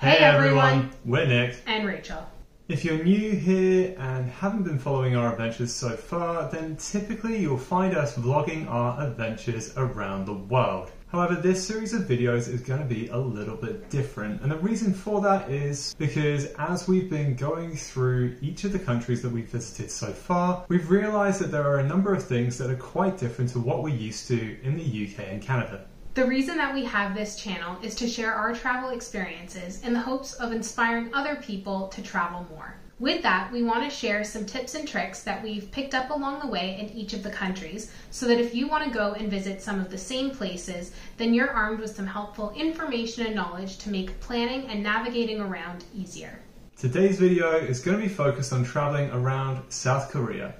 Hey, everyone. we're Nick. and Rachel. If you're new here and haven't been following our adventures so far, then typically you'll find us vlogging our adventures around the world. However, this series of videos is going to be a little bit different, and the reason for that is because as we've been going through each of the countries that we've visited so far, we've realised that there are a number of things that are quite different to what we're used to in the UK and Canada. The reason that we have this channel is to share our travel experiences in the hopes of inspiring other people to travel more. With that, we want to share some tips and tricks that we've picked up along the way in each of the countries so that if you want to go and visit some of the same places, then you're armed with some helpful information and knowledge to make planning and navigating around easier. Today's video is going to be focused on travelling around South Korea.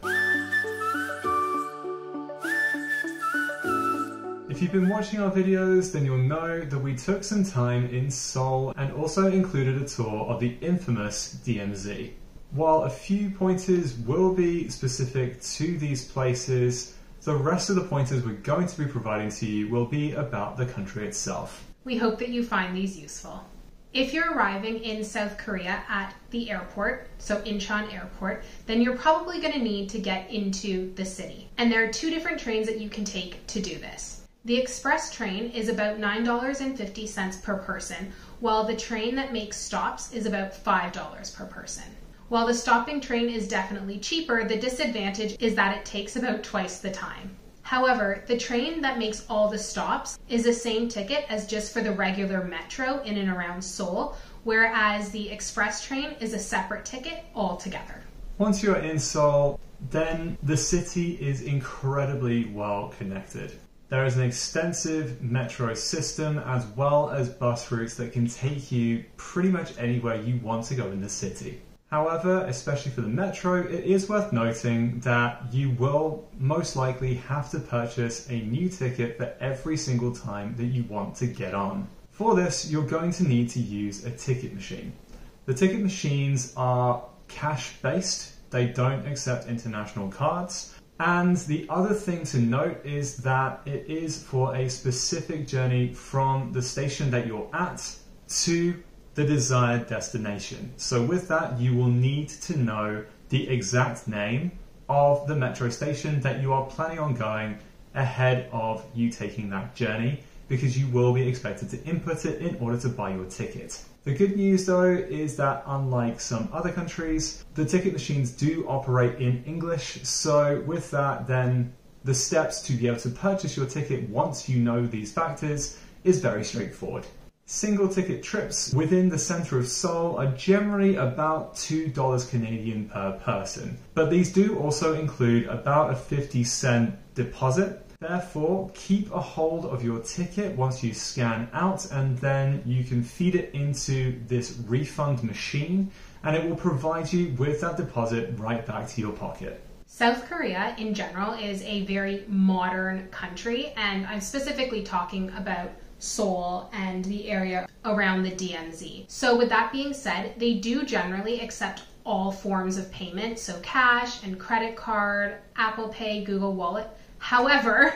If you've been watching our videos, then you'll know that we took some time in Seoul and also included a tour of the infamous DMZ. While a few pointers will be specific to these places, the rest of the pointers we're going to be providing to you will be about the country itself. We hope that you find these useful. If you're arriving in South Korea at the airport, so Incheon Airport, then you're probably going to need to get into the city. And there are two different trains that you can take to do this. The express train is about $9.50 per person, while the train that makes stops is about $5 per person. While the stopping train is definitely cheaper, the disadvantage is that it takes about twice the time. However, the train that makes all the stops is the same ticket as just for the regular metro in and around Seoul, whereas the express train is a separate ticket altogether. Once you're in Seoul, then the city is incredibly well connected. There is an extensive metro system as well as bus routes that can take you pretty much anywhere you want to go in the city. However, especially for the metro, it is worth noting that you will most likely have to purchase a new ticket for every single time that you want to get on. For this, you're going to need to use a ticket machine. The ticket machines are cash based, they don't accept international cards. And the other thing to note is that it is for a specific journey from the station that you're at to the desired destination. So, with that, you will need to know the exact name of the metro station that you are planning on going ahead of you taking that journey because you will be expected to input it in order to buy your ticket. The good news though is that unlike some other countries, the ticket machines do operate in English. So with that, then the steps to be able to purchase your ticket once you know these factors is very straightforward. Single ticket trips within the centre of Seoul are generally about $2 Canadian per person, but these do also include about a 50 cent deposit. Therefore, keep a hold of your ticket once you scan out, and then you can feed it into this refund machine, and it will provide you with that deposit right back to your pocket. South Korea, in general, is a very modern country, and I'm specifically talking about Seoul and the area around the DMZ. So, with that being said, they do generally accept all forms of payment, so cash and credit card, Apple Pay, Google Wallet. However,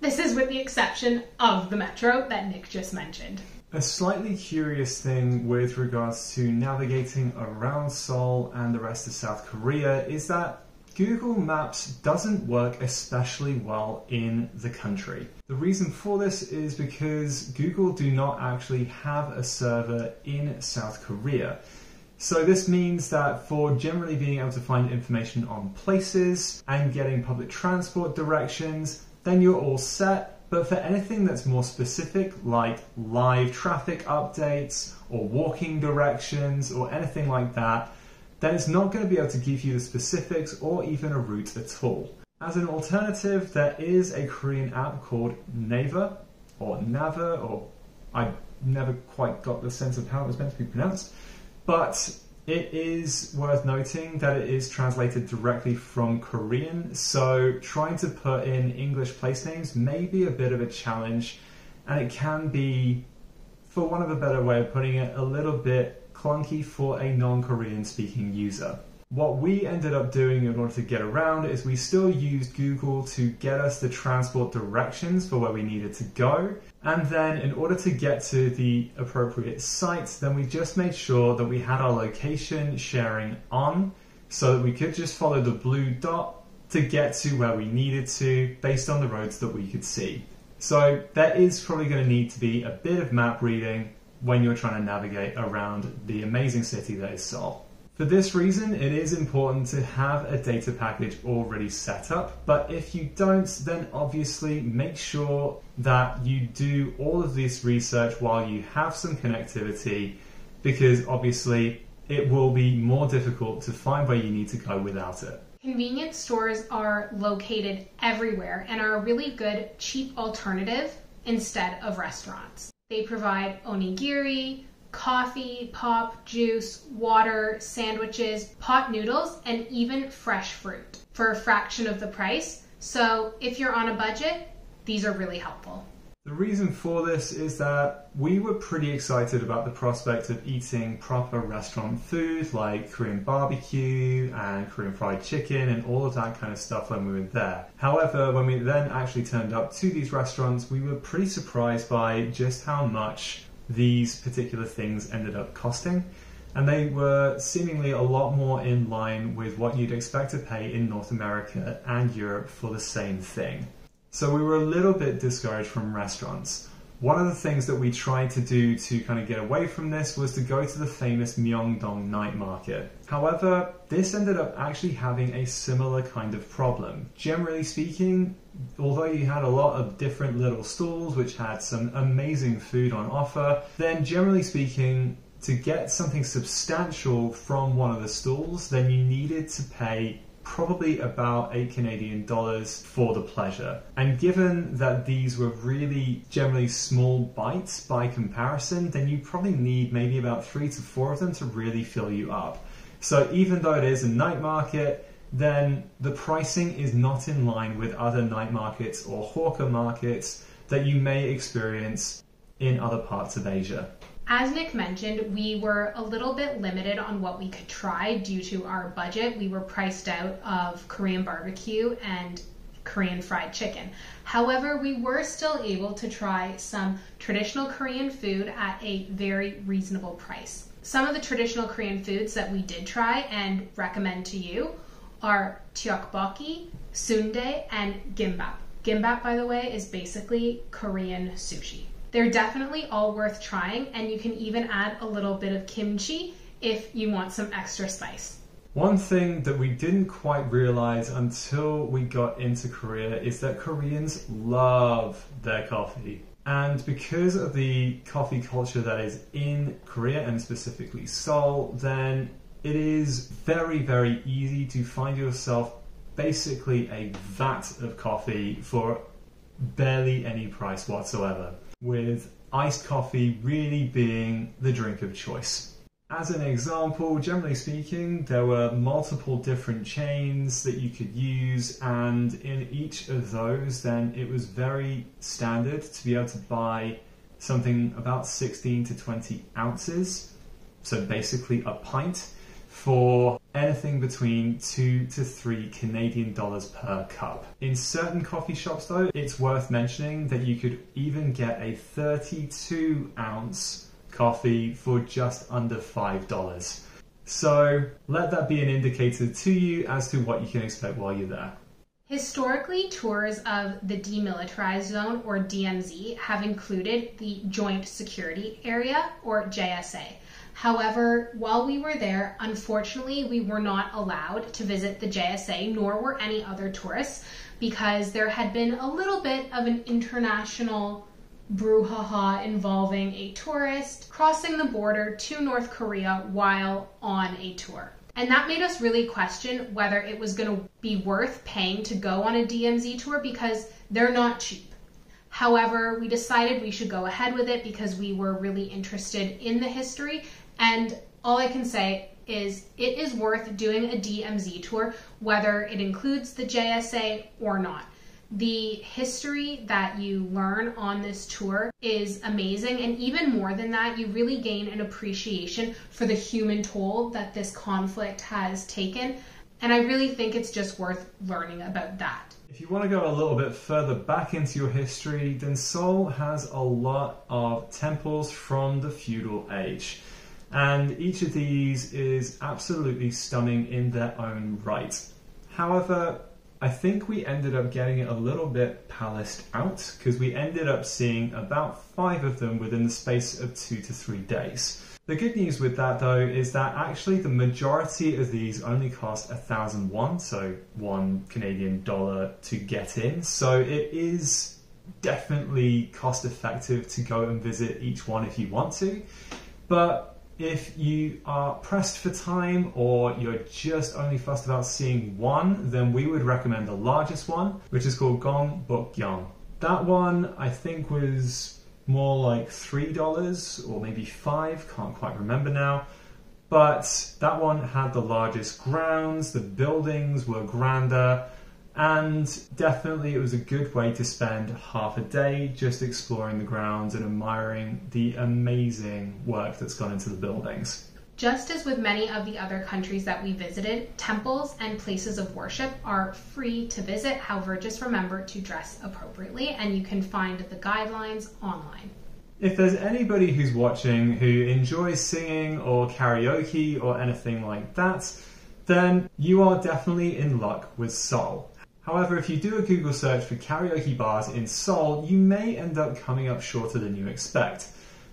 this is with the exception of the metro that Nick just mentioned. A slightly curious thing with regards to navigating around Seoul and the rest of South Korea is that Google Maps doesn't work especially well in the country. The reason for this is because Google do not actually have a server in South Korea. So this means that for generally being able to find information on places and getting public transport directions, then you're all set. But for anything that's more specific, like live traffic updates or walking directions or anything like that, then it's not going to be able to give you the specifics or even a route at all. As an alternative, there is a Korean app called Naver or Naver, or I never quite got the sense of how it was meant to be pronounced, but it is worth noting that it is translated directly from Korean, so trying to put in English place names may be a bit of a challenge, and it can be, for one of a better way of putting it, a little bit clunky for a non Korean speaking user. What we ended up doing in order to get around is we still used Google to get us the transport directions for where we needed to go. And then in order to get to the appropriate sites, then we just made sure that we had our location sharing on so that we could just follow the blue dot to get to where we needed to based on the roads that we could see. So there is probably going to need to be a bit of map reading when you're trying to navigate around the amazing city that is Seoul. For this reason, it is important to have a data package already set up, but if you don't, then obviously make sure that you do all of this research while you have some connectivity, because obviously it will be more difficult to find where you need to go without it. Convenience stores are located everywhere and are a really good, cheap alternative instead of restaurants. They provide onigiri, coffee, pop, juice, water, sandwiches, pot noodles, and even fresh fruit for a fraction of the price. So if you're on a budget, these are really helpful. The reason for this is that we were pretty excited about the prospect of eating proper restaurant food like Korean barbecue and Korean fried chicken and all of that kind of stuff when we were there. However, when we then actually turned up to these restaurants, we were pretty surprised by just how much these particular things ended up costing. And they were seemingly a lot more in line with what you'd expect to pay in North America and Europe for the same thing. So we were a little bit discouraged from restaurants. One of the things that we tried to do to kind of get away from this was to go to the famous Myeongdong night market. However, this ended up actually having a similar kind of problem. Generally speaking, although you had a lot of different little stalls which had some amazing food on offer, then generally speaking, to get something substantial from one of the stalls, then you needed to pay probably about 8 Canadian dollars for the pleasure. And given that these were really generally small bites by comparison, then you probably need maybe about 3 to 4 of them to really fill you up. So even though it is a night market, then the pricing is not in line with other night markets or hawker markets that you may experience in other parts of Asia. As Nick mentioned, we were a little bit limited on what we could try due to our budget. We were priced out of Korean barbecue and Korean fried chicken. However, we were still able to try some traditional Korean food at a very reasonable price. Some of the traditional Korean foods that we did try and recommend to you are tteokbokki, sundae, and gimbap. Gimbap, by the way, is basically Korean sushi. They're definitely all worth trying, and you can even add a little bit of kimchi if you want some extra spice. One thing that we didn't quite realize until we got into Korea is that Koreans love their coffee. And because of the coffee culture that is in Korea and specifically Seoul, then it is very, very easy to find yourself basically a vat of coffee for barely any price whatsoever with iced coffee really being the drink of choice. As an example, generally speaking, there were multiple different chains that you could use, and in each of those, then it was very standard to be able to buy something about 16 to 20 ounces, so basically a pint, for anything between two to three Canadian dollars per cup. In certain coffee shops, though, it's worth mentioning that you could even get a 32 ounce coffee for just under $5. So let that be an indicator to you as to what you can expect while you're there. Historically, tours of the Demilitarized Zone, or DMZ, have included the Joint Security Area, or JSA. However, while we were there, unfortunately, we were not allowed to visit the JSA, nor were any other tourists, because there had been a little bit of an international brouhaha involving a tourist crossing the border to North Korea while on a tour. And that made us really question whether it was going to be worth paying to go on a DMZ tour because they're not cheap. However, we decided we should go ahead with it because we were really interested in the history and all I can say is it is worth doing a DMZ tour, whether it includes the JSA or not. The history that you learn on this tour is amazing, and even more than that, you really gain an appreciation for the human toll that this conflict has taken. And I really think it's just worth learning about that. If you want to go a little bit further back into your history, then Seoul has a lot of temples from the feudal age. And each of these is absolutely stunning in their own right. However, I think we ended up getting it a little bit palaced out because we ended up seeing about five of them within the space of two to three days. The good news with that though is that actually the majority of these only cost a thousand won, so one Canadian dollar to get in. So it is definitely cost effective to go and visit each one if you want to. But if you are pressed for time or you're just only fussed about seeing one, then we would recommend the largest one, which is called Gyeongbokgung. That one I think was more like $3 or maybe 5 can't quite remember now. But that one had the largest grounds, the buildings were grander, and definitely it was a good way to spend half a day just exploring the grounds and admiring the amazing work that's gone into the buildings. Just as with many of the other countries that we visited, temples and places of worship are free to visit. However, just remember to dress appropriately and you can find the guidelines online. If there's anybody who's watching who enjoys singing or karaoke or anything like that, then you are definitely in luck with Seoul. However, if you do a Google search for karaoke bars in Seoul, you may end up coming up shorter than you expect.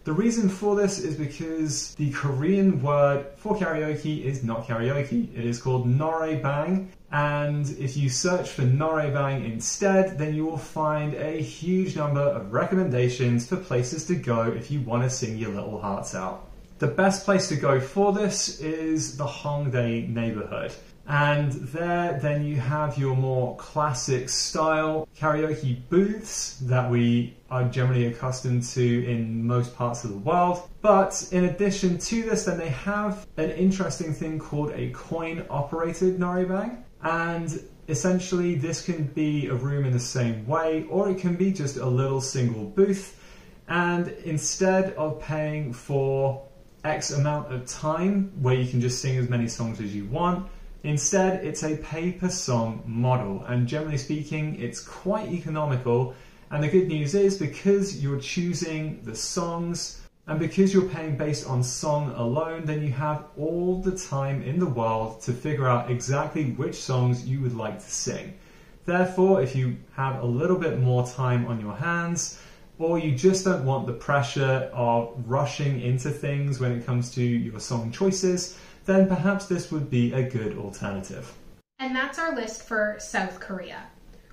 The reason for this is because the Korean word for karaoke is not karaoke. It is called noraebang. And if you search for noraebang instead, then you will find a huge number of recommendations for places to go if you want to sing your little hearts out. The best place to go for this is the Hongdae neighborhood. And there, then you have your more classic style karaoke booths that we are generally accustomed to in most parts of the world. But in addition to this, then they have an interesting thing called a coin operated noraebang. And essentially, this can be a room in the same way, or it can be just a little single booth. And instead of paying for X amount of time where you can just sing as many songs as you want, Instead, it's a pay per song model, and generally speaking, it's quite economical. And the good news is because you're choosing the songs and because you're paying based on song alone, then you have all the time in the world to figure out exactly which songs you would like to sing. Therefore, if you have a little bit more time on your hands, or you just don't want the pressure of rushing into things when it comes to your song choices, then perhaps this would be a good alternative. And that's our list for South Korea.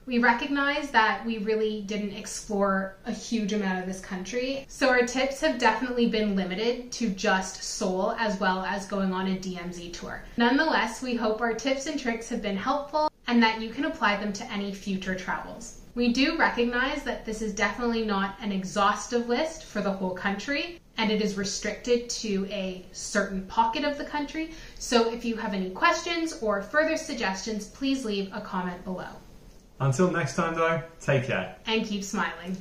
We recognize that we really didn't explore a huge amount of this country, so our tips have definitely been limited to just Seoul as well as going on a DMZ tour. Nonetheless, we hope our tips and tricks have been helpful and that you can apply them to any future travels. We do recognize that this is definitely not an exhaustive list for the whole country, and it is restricted to a certain pocket of the country. So if you have any questions or further suggestions, please leave a comment below. Until next time, though, take care. And keep smiling.